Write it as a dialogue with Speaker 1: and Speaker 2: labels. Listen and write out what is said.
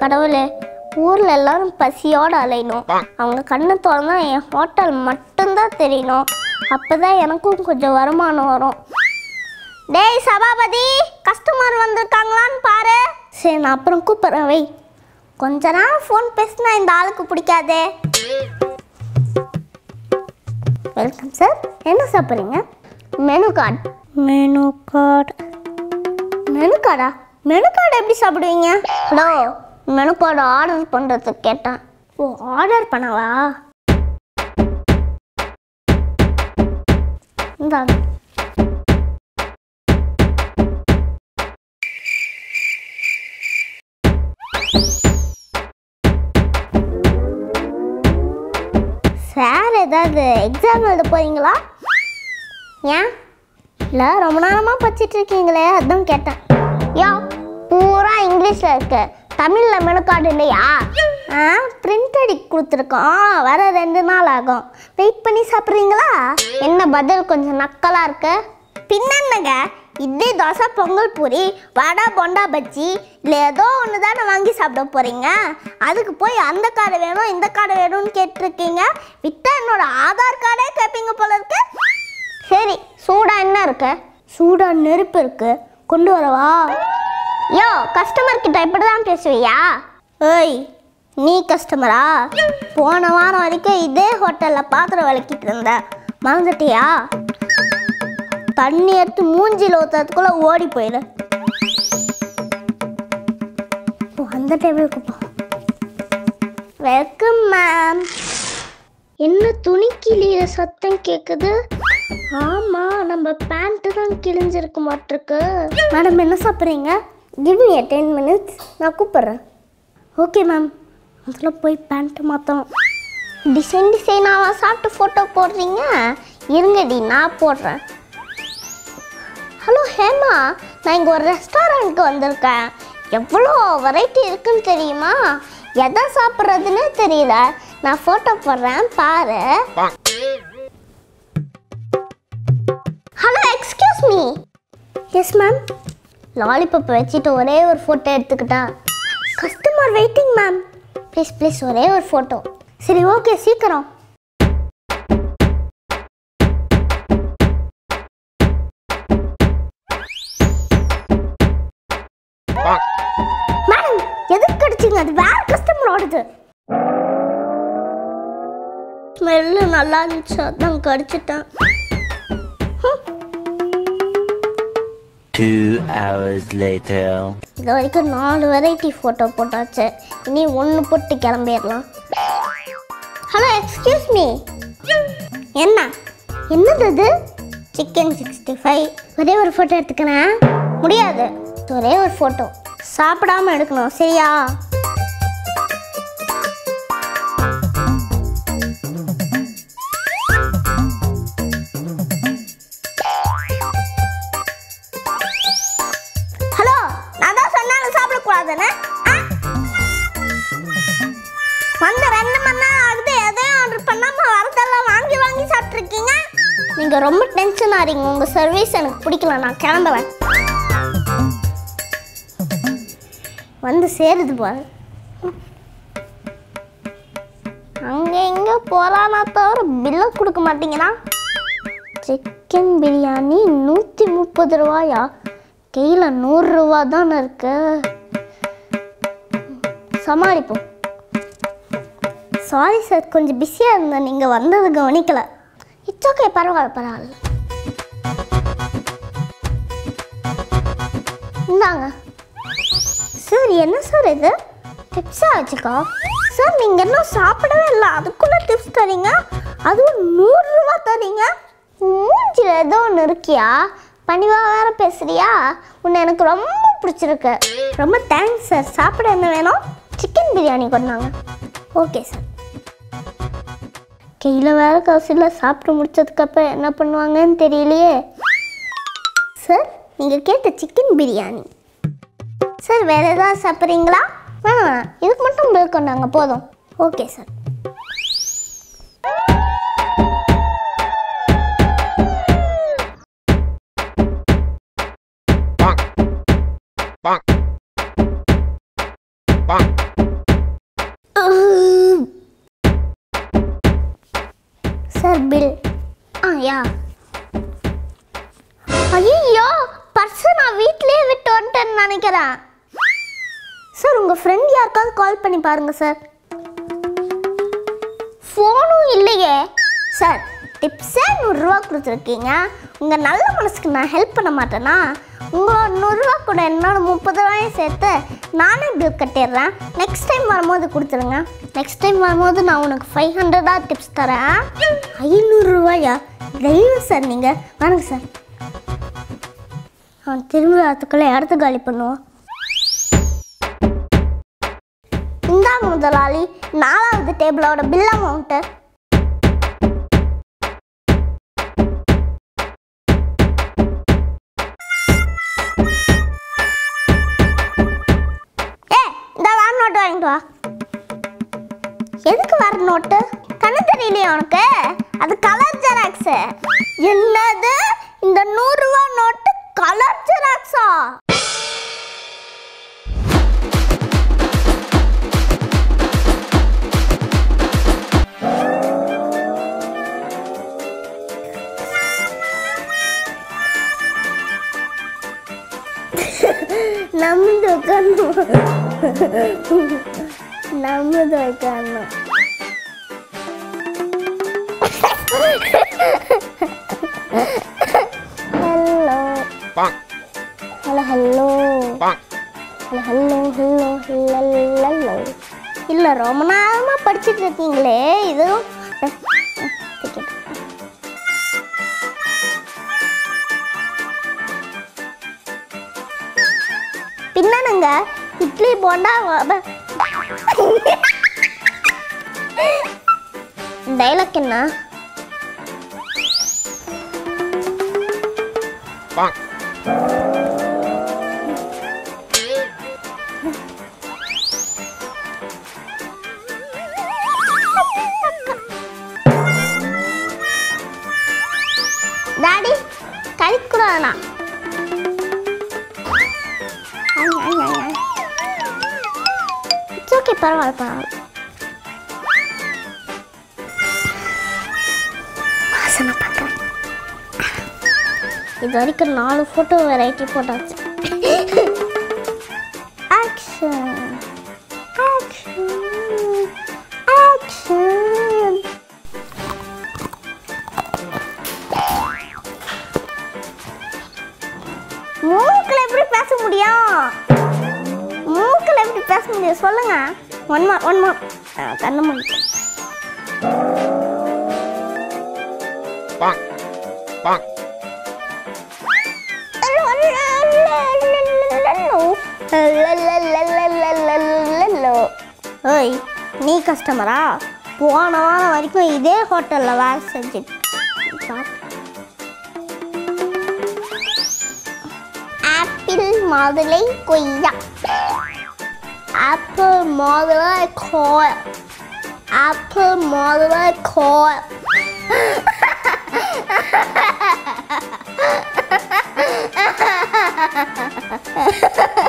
Speaker 1: கடவுளே ஊரில் எல்லாரும் பசியோடு அலையணும். அவங்க கண்ணு திறந்தா என் ஹோட்டல் மட்டும்தான் தெரியணும். அப்பதான் எனக்கும் கொஞ்சம் வருமானம் வரும். டேய் சபாபதி கஸ்டமர் வந்திருக்காங்களான்னு பாரு. சரி நான் அப்புறம் கூப்பிட்றேன் வை. கொஞ்ச நேரம் ஃபோன் பேசினா இந்த ஆளுக்கு பிடிக்காதே. வெல்கம் சார் என்ன சாப்பிட்றீங்க? Menu card menu card menu கார்டா menu card எப்படி சாப்பிடுவீங்க? ஹலோ மெனு கார்டு ஆர்டர் பண்ணுறதுக்கு கேட்டேன். ஓ ஆர்டர் பண்ணவா? இந்தாங்க சார் ஏதாவது எக்ஸாம் எழுத போகிறீங்களா ஏன்? இல்லை ரொம்ப நேரமாக படிச்சிட்டு இருக்கீங்களே அதான் கேட்டேன். யா பூரா இங்கிலீஷில் இருக்கேன் தமிழில் மெனு கார்டு இல்லையா? ஆ பிரிண்ட் அடி கொடுத்துருக்கோம். வர ரெண்டு நாள் ஆகும். வெயிட் பண்ணி சாப்பிட்றீங்களா? என்ன பதில் கொஞ்சம் நக்கலாக இருக்கு? பின்னங்க இட்லி தோசை பொங்கல் பூரி வடை பொண்டா பஜ்ஜி இல்லை ஏதோ ஒன்று தானே வாங்கி சாப்பிட போகிறீங்க அதுக்கு போய் அந்த கார்டு வேணும் இந்த கார்டு வேணும்னு கேட்டிருக்கீங்க. விட்டா என்னோட ஆதார் கார்டே கேட்பீங்க போல இருக்கு. சரி சூடா என்ன இருக்கு? சூடா நெருப்பு இருக்கு. கொண்டு வரவா? யோ கஸ்டமர் கிட்ட இப்படி தான் பேசுவியா? ஏய் நீ கஸ்டமரா போன வாரம் வரைக்கும் இதே ஹோட்டலில் பாத்திரம் விளக்கிட்டு இருந்த. மறந்துட்டியா? தண்ணி எடுத்து மூஞ்சியில் ஊற்றுறதுக்குள்ளே ஓடி போயிடு அந்த டேபிளுக்கு போ. வெல்கம் மேம் என்ன துணி கிளியிற சத்தம் கேக்குது? ஆமா நம்ம பேண்ட் தான் கிழிஞ்சிருக்கு மாட்டிருக்கு. மேடம் என்ன சாப்பிட்றீங்க? கிவ் மீ டென் மினிட்ஸ் நான் கூப்பிட்றேன். ஓகே மேம் அதில் போய் பேண்ட் மாற்றணும் டிசைன் டிசைனாக சாப்பிட்டு ஃபோட்டோ போடுறீங்க? இருங்கடி நான் போடுறேன். ஹலோ ஹேமா. நான் இங்கே ஒரு ரெஸ்டாரண்ட்க்கு வந்திருக்கேன். எவ்வளோ வெரைட்டி இருக்குன்னு தெரியுமா? எதை சாப்பிட்றதுன்னு தெரியல. நான் ஃபோட்டோ போடுறேன் பாரு. Hello excuse me yes ma'am lollipop வச்சுட்டு ஒரே ஒரு ஃபோட்டோ எடுத்துக்கிட்டா. Customer waiting ma'am please please ஒரே ஒரு ஃபோட்டோ சரி ஓகே சீக்கிரம். மேடம் எதுக்கு கிடைச்சிங்க அது வேற கஸ்டமரோடது ஸ்மெல்லு நல்லா இருந்துச்சு அதான் கடிச்சிட்டேன்
Speaker 2: Two hours later.
Speaker 1: இது வரைக்கும் நாலு வெரைட்டி ஃபோட்டோ போட்டாச்சு. இனி ஒன்று போட்டு கிளம்பிடலாம். ஹலோ எக்ஸ்கியூஸ் மீ என்ன? என்னது இது? சிக்கன் சிக்ஸ்டி ஃபைவ் ஒரே ஒரு ஃபோட்டோ எடுத்துக்கிறேன். முடியாது. ஒரே ஒரு ஃபோட்டோ சாப்பிடாம எடுக்கணும். சரியா? வந்த ரெண்டு மணி நேரம் ஆகுது எதையும் ஆர்டர் பண்ணாமல் வரதெல்லாம் வாங்கி வாங்கி சாப்பிட்ருக்கீங்க நீங்கள் ரொம்ப டென்ஷன் ஆறீங்க. உங்கள் சர்வீஸ் எனக்கு பிடிக்கல. நான் கிளம்புறேன். வந்து சேருது பாரு. அங்கே எங்கே போறானா தவிர பில்லை கொடுக்க மாட்டீங்கன்னா சிக்கன் பிரியாணி நூற்றி முப்பது ரூபாயா? கையில் நூறுரூவா தானே இருக்கு. சமாளிப்போம். சாரி சார் கொஞ்சம் பிஸியாக இருந்தேன் நீங்கள் வந்தது கவனிக்கல. இட்ஸ் ஓகே பரவாயில்ல பரவாயில்ல. இந்தாங்க. சார் என்ன சார் இது? டிப்ஸாக வச்சுக்கோ. சார் நீங்கள் இன்னும் சாப்பிடவே இல்லை. அதுக்குள்ளே டிப்ஸ் தரீங்க. அதுவும் நூறுரூவா தரீங்க. மூஞ்சில் ஏதோ ஒன்று இருக்கியா? பணிவாக வேற பேசுறியா? உன்னை எனக்கு ரொம்ப பிடிச்சிருக்கு. ரொம்ப தேங்க்ஸ் சார் சாப்பிட என்ன வேணும்? சிக்கன் பிரியாணி கொண்டாங்க ஓகே சார் கையில் வேறு காசு இல்லை சாப்பிட்டு முடிச்சதுக்கப்புறம் என்ன பண்ணுவாங்கன்னு தெரியலையே. சார் நீங்கள் கேட்ட சிக்கன் பிரியாணி சார் வேற ஏதாவது சாப்பிட்றீங்களா? வேணாம் இதுக்கு மட்டும் பில் கொண்டாங்க போதும். Okay sir
Speaker 3: bonk, bonk, bonk.
Speaker 1: Yeah. ஐயோ பர்ஸை நான் வீட்லயே விட்டு வந்துட்டேன்னு நினைக்கிறேன். சார் உங்கள் ஃப்ரெண்ட் யாருக்காவது கால் பண்ணி பாருங்க சார். ஃபோனும் இல்லையே. சார் டிப்ஸே நூறுரூவா கொடுத்துருக்கீங்க. உங்கள் நல்ல மனசுக்கு நான் ஹெல்ப் பண்ண மாட்டேன்னா உங்களோட நூறுரூவா கூட என்னோட முப்பது ரூபாயும் சேர்த்து நானே பில் கட்டிடுறேன். நெக்ஸ்ட் டைம் வரும்போது கொடுத்துருங்க. நெக்ஸ்ட் டைம் வரும்போது நான் உனக்கு ஃபைவ் ஹண்ட்ரடாக டிப்ஸ் தரேன். ஐநூறுரூவாயா தெய்வம் சார் நீங்கள் வாங்க சார் அவன் திரும்ப வரத்துக்குள்ளே இடத்த காலி பண்ணுவோம் இந்தா முதலாளி. நாலாவது டேபிளோட பில் அமௌண்ட்டு ನಮ್ದು ಕಣ್ಣು ನಮ್ಮದು ಕಣ್ಣು hello hello hello hello hello hello hello இல்லை ரொம்ப நேரமாக படிச்சுட்டு இருக்கீங்களே இதுவும் இட்லி போண்டா வ- டைலாக் பரவாயில்ல பரவாயில்ல வாசனை பார்க்குறேன் இது வரைக்கும் நாலு ஃபோட்டோ வெரைட்டி போட்டாச்சு ஆக்ஷன் ஆக்ஷன் ஆக்ஷன் மூக்கில் எப்படி பேச முடியும் மூக்கில் எப்படி பேச முடியும் சொல்லுங்க ஒன் மார் ஒன் மார் கண்ணு மூடி. ஓய் நீ கஸ்டமரா போன வாரம் வரைக்கும் இதே ஹோட்டலில் வேலை செஞ்சுட்டு ஆப்பிள் மாதுளை கொய்யா. apple modeler coil. Apple mother coil. Ha ha ha ha ha ha ha ha ha ha ha